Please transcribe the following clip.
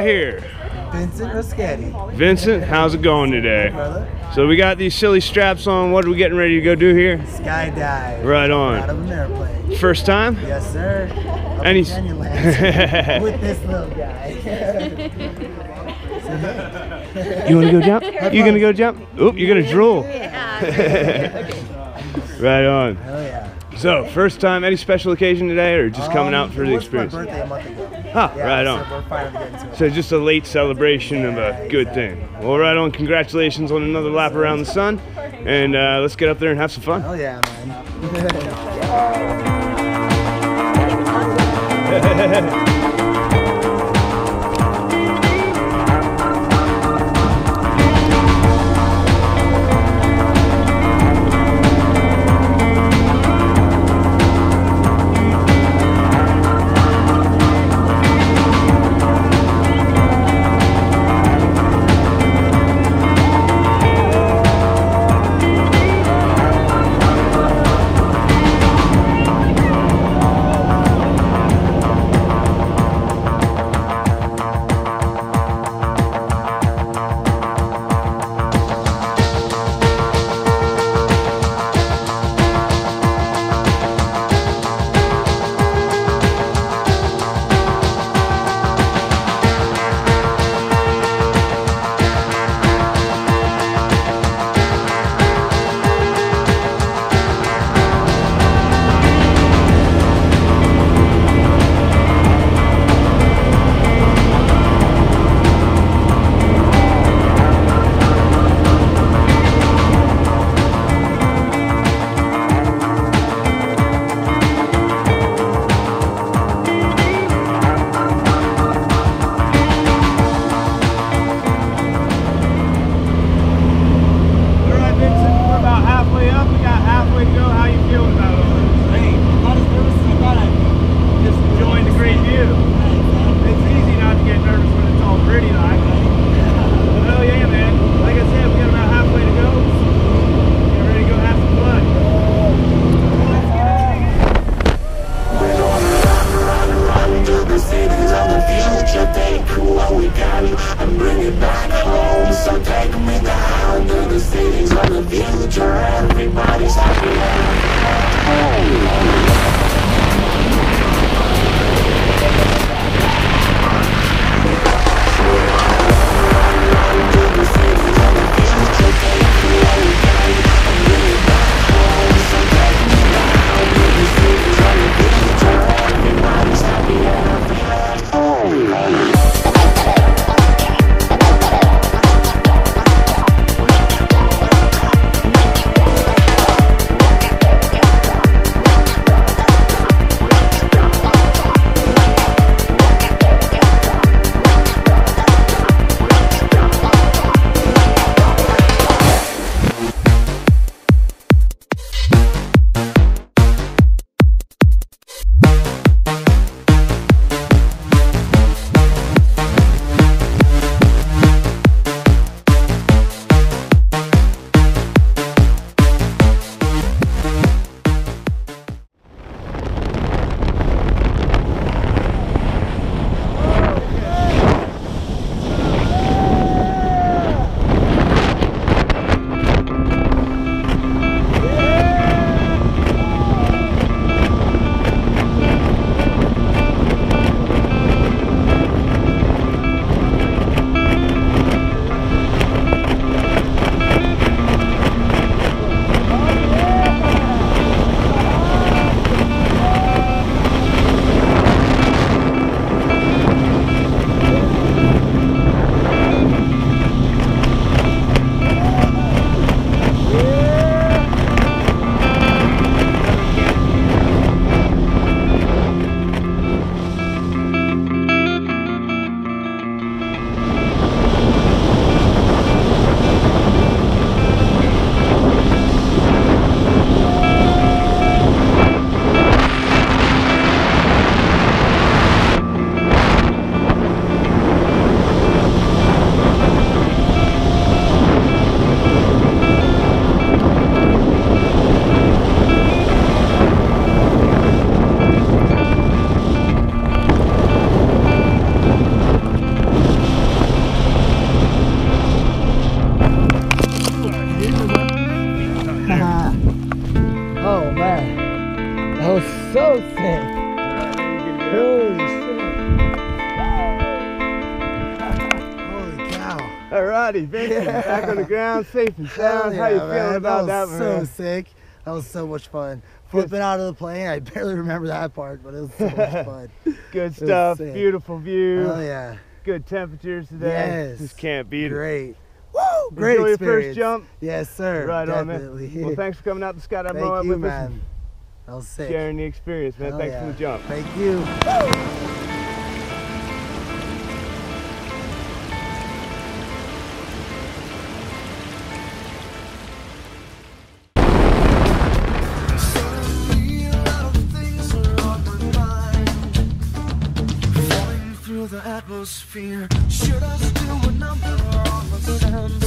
got here? Vincent Roschetti. Vincent, how's it going today? Brother. So we got these silly straps on. What are we getting ready to go do here? Skydive. Right on. Out of an airplane. First time? Yes, sir. Up And in he's- Canyonlands with this little guy. You want to go jump? You gonna go jump? Oop, you're gonna drool. right on. oh yeah. So, first time, any special occasion today, or just coming Um, out for it the was experience? My birthday a month ago. Ah, Yeah, right so on. we're finally getting to it. So just a late celebration of a good thing. Well, right on. Congratulations on another lap around the sun, and uh, let's get up there and have some fun. Hell yeah, man. life and bring it back home So take me down to the cities of the future Everybody's happy now. so sick. Holy shit. Holy cow. Alrighty, Vincent, yeah. back on the ground, safe and sound. Yeah, How you man. feeling about that, that so sick. That was so much fun. Flipping out of the plane, I barely remember that part, but it was so much fun. Good stuff, beautiful view. Hell yeah. Good temperatures today. Yes. Just can't beat Great. it. Great. Woo! Great Enjoy experience. your first jump. Yes, sir. Right Definitely. on, man. Well, thanks for coming out to Skydive Thank Moab you, with man. Us. That was sick. sharing the experience, man. Hell thanks for the jump. Thank you. Suddenly, a lot of things are on my mind. Falling through the atmosphere. Should I still a number on the sounds of